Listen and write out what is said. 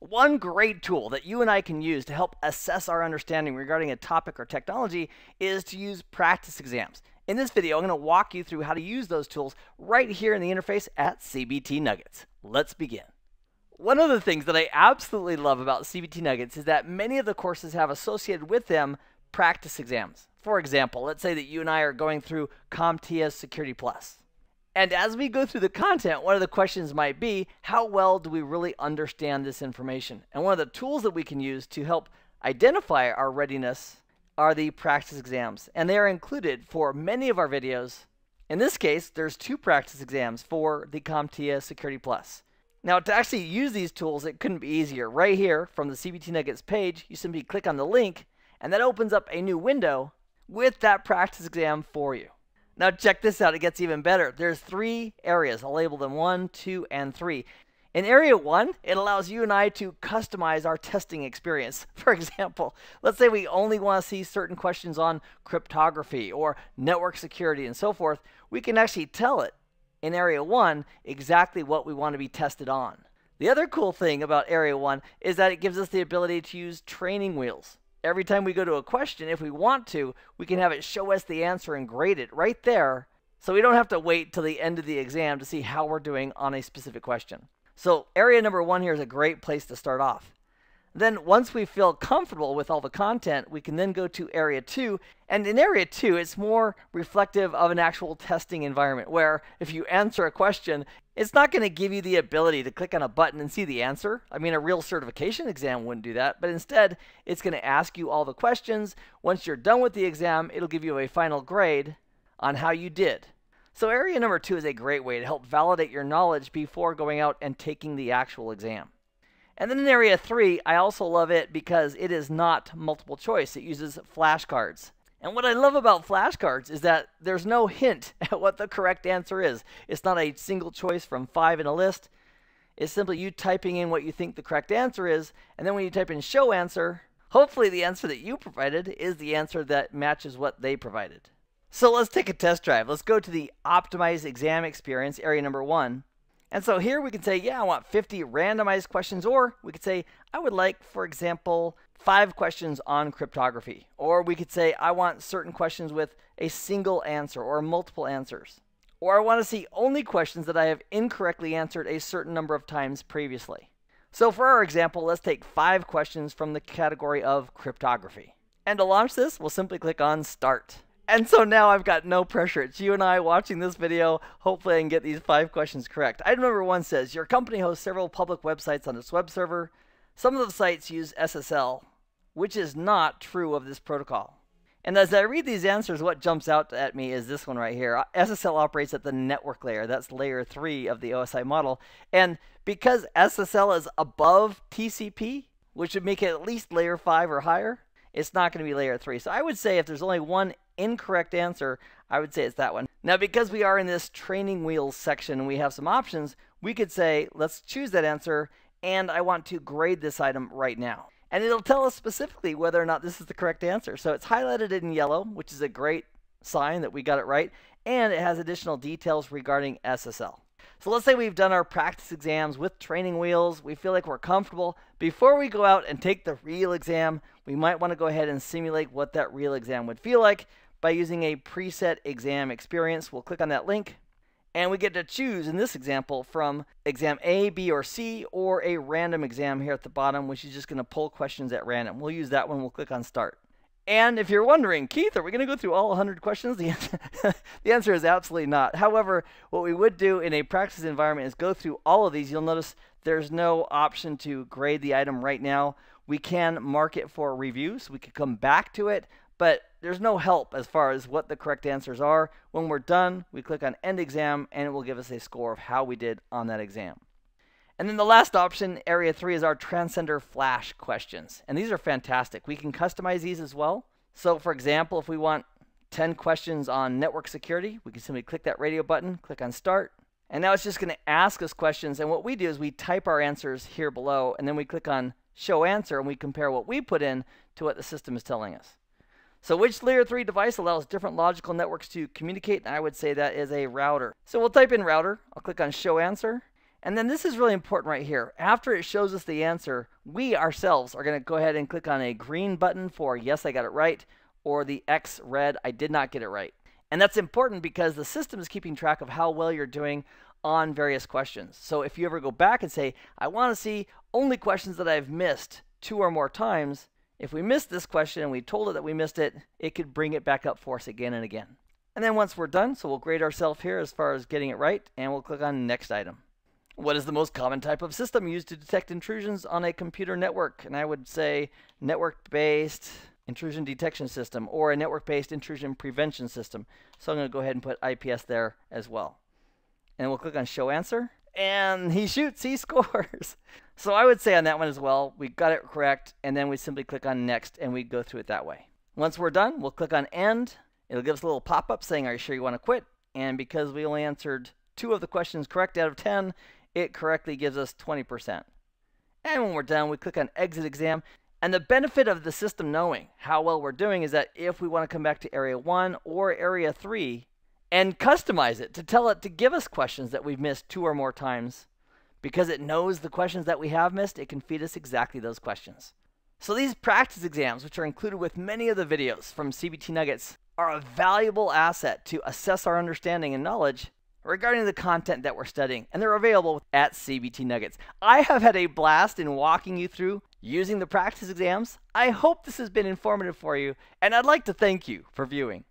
One great tool that you and I can use to help assess our understanding regarding a topic or technology is to use practice exams. In this video, I'm going to walk you through how to use those tools right here in the interface at CBT Nuggets. Let's begin. One of the things that I absolutely love about CBT Nuggets is that many of the courses have associated with them practice exams. For example, let's say that you and I are going through CompTIA Security Plus. And as we go through the content, one of the questions might be how well do we really understand this information? And one of the tools that we can use to help identify our readiness are the practice exams. And they are included for many of our videos. In this case, there's two practice exams for the CompTIA Security Plus. Now, to actually use these tools, it couldn't be easier. Right here from the CBT Nuggets page, you simply click on the link, and that opens up a new window with that practice exam for you. Now check this out, it gets even better. There's three areas. I'll label them one, two, and three. In area one, it allows you and I to customize our testing experience. For example, let's say we only want to see certain questions on cryptography or network security and so forth. We can actually tell it in area one exactly what we want to be tested on. The other cool thing about area one is that it gives us the ability to use training wheels every time we go to a question, if we want to, we can have it show us the answer and grade it right there. So we don't have to wait till the end of the exam to see how we're doing on a specific question. So area number one here is a great place to start off. Then once we feel comfortable with all the content, we can then go to area two. And in area two, it's more reflective of an actual testing environment where if you answer a question, it's not going to give you the ability to click on a button and see the answer. I mean, a real certification exam wouldn't do that, but instead, it's going to ask you all the questions. Once you're done with the exam, it'll give you a final grade on how you did. So area number two is a great way to help validate your knowledge before going out and taking the actual exam. And then in area three, I also love it because it is not multiple choice. It uses flashcards. And what I love about flashcards is that there's no hint at what the correct answer is. It's not a single choice from five in a list. It's simply you typing in what you think the correct answer is, and then when you type in show answer, hopefully the answer that you provided is the answer that matches what they provided. So let's take a test drive. Let's go to the optimized exam experience, area number one. And so here we can say, yeah, I want 50 randomized questions, or we could say, I would like, for example, five questions on cryptography. Or we could say, I want certain questions with a single answer or multiple answers. Or I want to see only questions that I have incorrectly answered a certain number of times previously. So for our example, let's take five questions from the category of cryptography. And to launch this, we'll simply click on Start. And so now I've got no pressure. It's you and I watching this video. Hopefully I can get these five questions correct. Item number one says, your company hosts several public websites on its web server. Some of the sites use SSL, which is not true of this protocol. And as I read these answers, what jumps out at me is this one right here. SSL operates at the network layer. That's layer three of the OSI model. And because SSL is above TCP, which would make it at least layer five or higher, it's not going to be layer three. So I would say if there's only one incorrect answer, I would say it's that one. Now, because we are in this training wheels section and we have some options, we could say, let's choose that answer, and I want to grade this item right now. And it'll tell us specifically whether or not this is the correct answer. So it's highlighted in yellow, which is a great sign that we got it right, and it has additional details regarding SSL. So let's say we've done our practice exams with training wheels. We feel like we're comfortable. Before we go out and take the real exam, we might want to go ahead and simulate what that real exam would feel like by using a preset exam experience. We'll click on that link and we get to choose in this example from exam A, B, or C, or a random exam here at the bottom, which is just going to pull questions at random. We'll use that one. We'll click on start. And if you're wondering, Keith, are we going to go through all 100 questions? The answer, the answer is absolutely not. However, what we would do in a practice environment is go through all of these. You'll notice there's no option to grade the item right now. We can mark it for review, so we could come back to it, but there's no help as far as what the correct answers are. When we're done, we click on End Exam, and it will give us a score of how we did on that exam. And then the last option, Area 3, is our Transcender Flash questions. And these are fantastic. We can customize these as well. So for example, if we want 10 questions on network security, we can simply click that radio button, click on Start, and now it's just going to ask us questions. And what we do is we type our answers here below, and then we click on Show Answer, and we compare what we put in to what the system is telling us. So which layer 3 device allows different logical networks to communicate? And I would say that is a router. So we'll type in router. I'll click on show answer. And then this is really important right here. After it shows us the answer, we ourselves are going to go ahead and click on a green button for yes, I got it right, or the X red, I did not get it right. And that's important because the system is keeping track of how well you're doing on various questions. So if you ever go back and say, I want to see only questions that I've missed two or more times, if we missed this question and we told it that we missed it, it could bring it back up for us again and again. And then once we're done, so we'll grade ourselves here as far as getting it right, and we'll click on next item. What is the most common type of system used to detect intrusions on a computer network? And I would say network-based intrusion detection system or a network-based intrusion prevention system. So I'm going to go ahead and put IPS there as well. And we'll click on show answer. And he shoots, he scores. So I would say on that one as well, we got it correct. And then we simply click on next and we go through it that way. Once we're done, we'll click on end. It'll give us a little pop-up saying, are you sure you want to quit? And because we only answered two of the questions correct out of 10, it correctly gives us 20%. And when we're done, we click on exit exam. And the benefit of the system knowing how well we're doing is that if we want to come back to area 1 or area 3 and customize it to tell it to give us questions that we've missed two or more times, because it knows the questions that we have missed, it can feed us exactly those questions. So these practice exams, which are included with many of the videos from CBT Nuggets, are a valuable asset to assess our understanding and knowledge regarding the content that we're studying, and they're available at CBT Nuggets. I have had a blast in walking you through using the practice exams. I hope this has been informative for you, and I'd like to thank you for viewing.